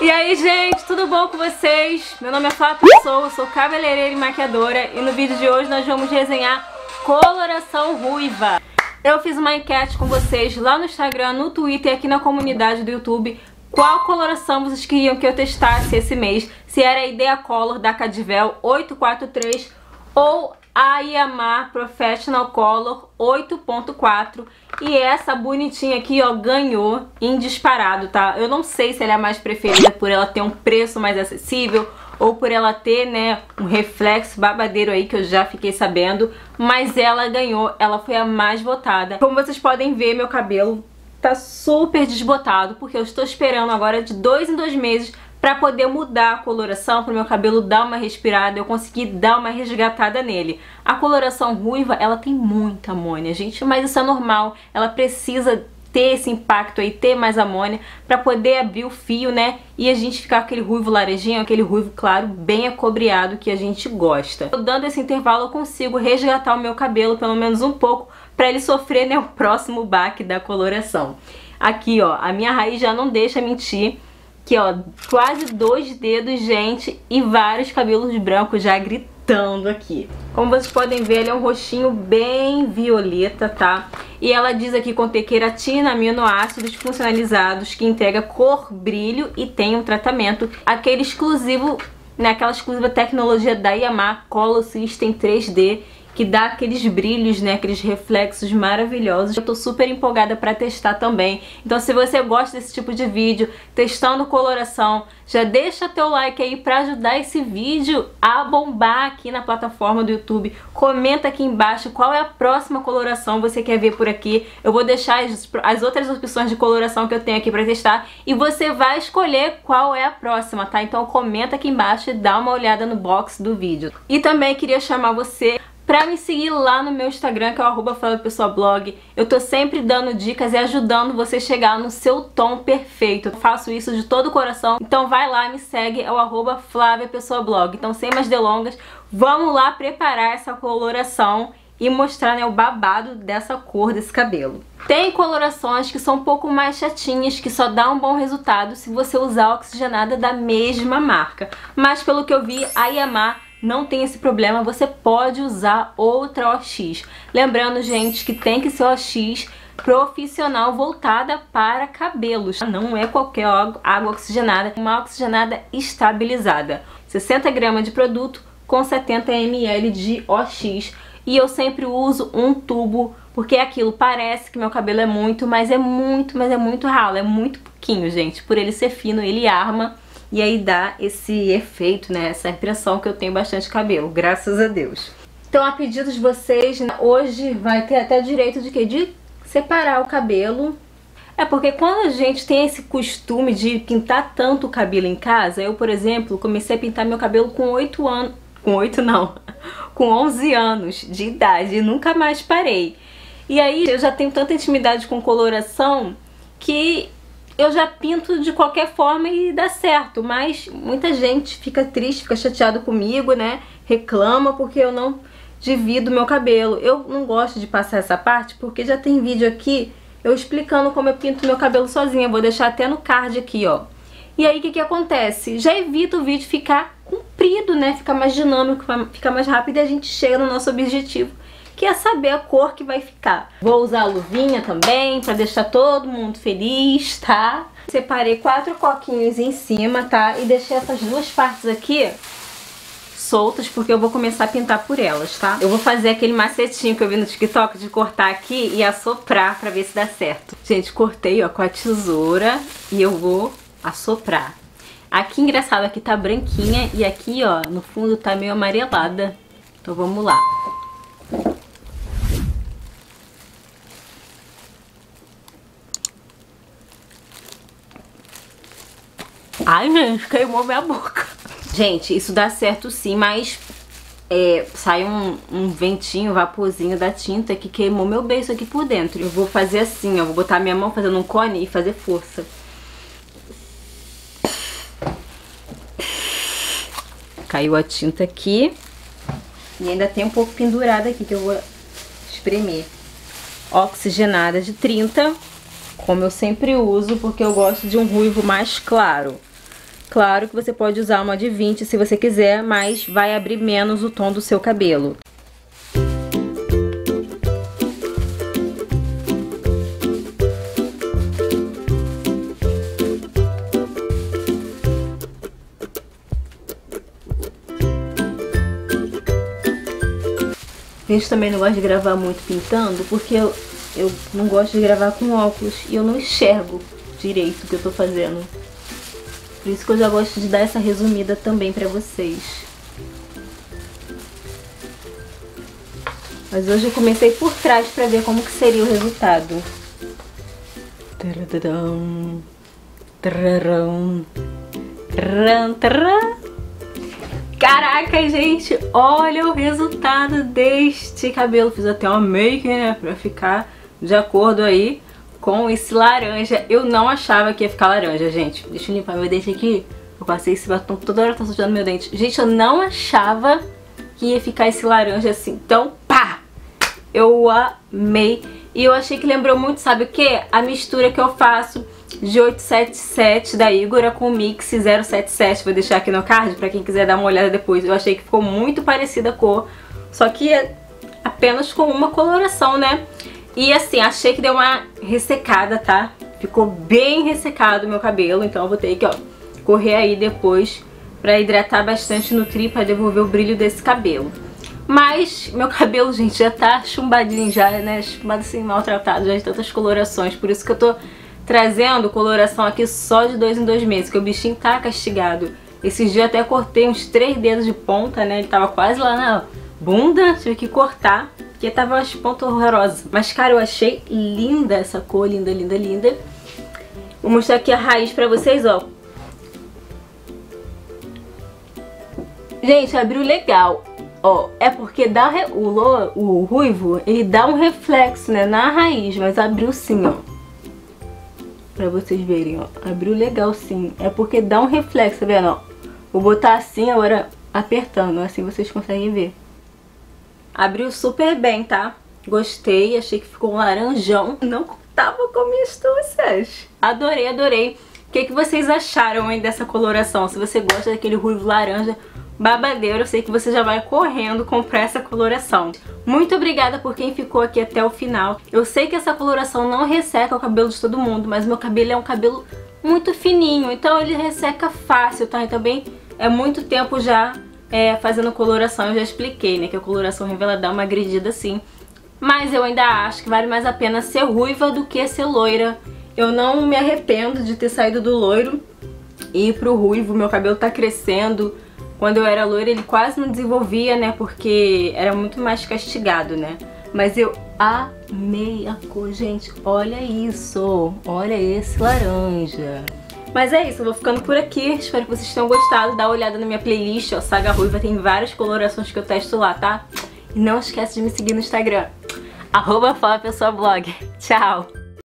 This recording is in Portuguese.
E aí, gente, tudo bom com vocês? Meu nome é Flávia Pessoa, eu sou cabeleireira e maquiadora e no vídeo de hoje nós vamos resenhar coloração ruiva. Eu fiz uma enquete com vocês lá no Instagram, no Twitter e aqui na comunidade do YouTube qual coloração vocês queriam que eu testasse esse mês, se era a Idea Color da Cadivel 843 ou a Yamaha Professional Color 8.4 e essa bonitinha aqui, ó, ganhou em disparado, tá? Eu não sei se ela é a mais preferida por ela ter um preço mais acessível ou por ela ter, né, um reflexo babadeiro aí que eu já fiquei sabendo, mas ela ganhou, ela foi a mais votada. Como vocês podem ver, meu cabelo tá super desbotado, porque eu estou esperando agora de dois em dois meses para poder mudar a coloração, para o meu cabelo dar uma respirada, eu conseguir dar uma resgatada nele. A coloração ruiva, ela tem muita amônia, gente, mas isso é normal, ela precisa ter esse impacto aí, ter mais amônia, para poder abrir o fio, né? E a gente ficar aquele ruivo laranjinho, aquele ruivo claro, bem acobreado que a gente gosta. Dando esse intervalo, eu consigo resgatar o meu cabelo, pelo menos um pouco, para ele sofrer, né, o próximo baque da coloração. Aqui, ó, a minha raiz já não deixa mentir Aqui, ó, quase dois dedos, gente, e vários cabelos brancos já gritando aqui. Como vocês podem ver, ele é um roxinho bem violeta, tá? E ela diz aqui conter queratina, aminoácidos funcionalizados que entrega cor, brilho e tem um tratamento, aquele exclusivo, né, aquela exclusiva tecnologia da Yamaha Color System 3D que dá aqueles brilhos, né, aqueles reflexos maravilhosos. Eu tô super empolgada para testar também. Então se você gosta desse tipo de vídeo, testando coloração, já deixa teu like aí para ajudar esse vídeo a bombar aqui na plataforma do YouTube. Comenta aqui embaixo qual é a próxima coloração você quer ver por aqui. Eu vou deixar as, as outras opções de coloração que eu tenho aqui para testar e você vai escolher qual é a próxima, tá? Então comenta aqui embaixo e dá uma olhada no box do vídeo. E também queria chamar você pra me seguir lá no meu Instagram, que é o arroba Blog. Eu tô sempre dando dicas e ajudando você chegar no seu tom perfeito. Eu faço isso de todo o coração. Então vai lá, me segue, é o arroba Blog. Então sem mais delongas, vamos lá preparar essa coloração e mostrar né, o babado dessa cor desse cabelo. Tem colorações que são um pouco mais chatinhas, que só dá um bom resultado se você usar oxigenada da mesma marca. Mas pelo que eu vi, a Yamaha não tem esse problema, você pode usar outra OX. Lembrando, gente, que tem que ser OX profissional voltada para cabelos. Não é qualquer água oxigenada, uma oxigenada estabilizada. 60 gramas de produto com 70 ml de OX. E eu sempre uso um tubo, porque é aquilo, parece que meu cabelo é muito, mas é muito, mas é muito ralo, é muito pouquinho, gente. Por ele ser fino, ele arma e aí dá esse efeito, né, essa impressão que eu tenho bastante cabelo, graças a Deus. Então, a pedido de vocês, né, hoje vai ter até direito de quê? De separar o cabelo. É porque quando a gente tem esse costume de pintar tanto o cabelo em casa, eu, por exemplo, comecei a pintar meu cabelo com 8 anos, com 8 não, com 11 anos de idade e nunca mais parei. E aí eu já tenho tanta intimidade com coloração que eu já pinto de qualquer forma e dá certo, mas muita gente fica triste, fica chateado comigo, né? Reclama porque eu não divido meu cabelo. Eu não gosto de passar essa parte porque já tem vídeo aqui eu explicando como eu pinto meu cabelo sozinha. Vou deixar até no card aqui, ó. E aí o que que acontece? Já evita o vídeo ficar comprido, né? Ficar mais dinâmico, ficar mais rápido e a gente chega no nosso objetivo que é saber a cor que vai ficar. Vou usar a luvinha também para deixar todo mundo feliz, tá? Separei quatro coquinhos em cima, tá? E deixei essas duas partes aqui soltas, porque eu vou começar a pintar por elas, tá? Eu vou fazer aquele macetinho que eu vi no TikTok de cortar aqui e assoprar pra ver se dá certo. Gente, cortei, ó, com a tesoura e eu vou assoprar. Aqui, engraçado, aqui tá branquinha e aqui, ó, no fundo tá meio amarelada. Então vamos lá. Ai, gente, queimou minha boca. Gente, isso dá certo sim, mas é, sai um, um, ventinho, vaporzinho da tinta que queimou meu beijo aqui por dentro. Eu vou fazer assim, ó, vou botar minha mão fazendo um cone e fazer força. Caiu a tinta aqui. E ainda tem um pouco pendurada aqui que eu vou espremer. Oxigenada de 30, como eu sempre uso, porque eu gosto de um ruivo mais claro. Claro que você pode usar uma de 20 se você quiser, mas vai abrir menos o tom do seu cabelo. Gente, também não gosto de gravar muito pintando, porque eu, eu não gosto de gravar com óculos e eu não enxergo direito o que eu tô fazendo. Por isso que eu já gosto de dar essa resumida também pra vocês. Mas hoje eu comecei por trás pra ver como que seria o resultado. Caraca, gente, olha o resultado deste cabelo. Fiz até uma make, né, pra ficar de acordo aí com esse laranja. Eu não achava que ia ficar laranja, gente. Deixa eu limpar meu dente aqui. Eu passei esse batom toda hora tá sujando meu dente. Gente, eu não achava que ia ficar esse laranja assim. Então, pá! Eu amei. E eu achei que lembrou muito, sabe o que? A mistura que eu faço de 877 da Igora com o Mix 077. Vou deixar aqui no card pra quem quiser dar uma olhada depois. Eu achei que ficou muito parecida a cor, só que é apenas com uma coloração, né? E assim, achei que deu uma ressecada, tá? Ficou bem ressecado o meu cabelo, então eu vou ter que, ó, correr aí depois pra hidratar bastante, nutrir, pra devolver o brilho desse cabelo. Mas meu cabelo, gente, já tá chumbadinho já, né? Chumbado assim, maltratado já de tantas colorações. Por isso que eu tô trazendo coloração aqui só de dois em dois meses, que o bichinho tá castigado. Esses dias até cortei uns três dedos de ponta, né? Ele tava quase lá na bunda, tive que cortar, porque tava umas pontas horrorosas. Mas, cara, eu achei linda essa cor, linda, linda, linda. Vou mostrar aqui a raiz pra vocês, ó. Gente, abriu legal. Ó, é porque dá o, o ruivo, ele dá um reflexo, né, na raiz, mas abriu sim, ó. Pra vocês verem, ó. Abriu legal sim. É porque dá um reflexo, tá vendo, ó. Vou botar assim, agora apertando. Assim vocês conseguem ver. Abriu super bem, tá? Gostei, achei que ficou um laranjão. Não contava com minhas astúcias. Adorei, adorei. O que, que vocês acharam aí dessa coloração? Se você gosta daquele ruivo laranja, babadeiro, eu sei que você já vai correndo comprar essa coloração. Muito obrigada por quem ficou aqui até o final. Eu sei que essa coloração não resseca o cabelo de todo mundo, mas meu cabelo é um cabelo muito fininho, então ele resseca fácil, tá? E também é muito tempo já é, fazendo coloração, eu já expliquei, né? Que a coloração revela dá uma agredida assim. Mas eu ainda acho que vale mais a pena ser ruiva do que ser loira. Eu não me arrependo de ter saído do loiro e ir pro ruivo, meu cabelo tá crescendo, quando eu era loira ele quase não desenvolvia, né? Porque era muito mais castigado, né? Mas eu amei a cor, gente. Olha isso. Olha esse laranja. Mas é isso, eu vou ficando por aqui. Espero que vocês tenham gostado. Dá uma olhada na minha playlist, ó. Saga Ruiva tem várias colorações que eu testo lá, tá? E não esquece de me seguir no Instagram. Arroba Fala Pessoa Blog. Tchau!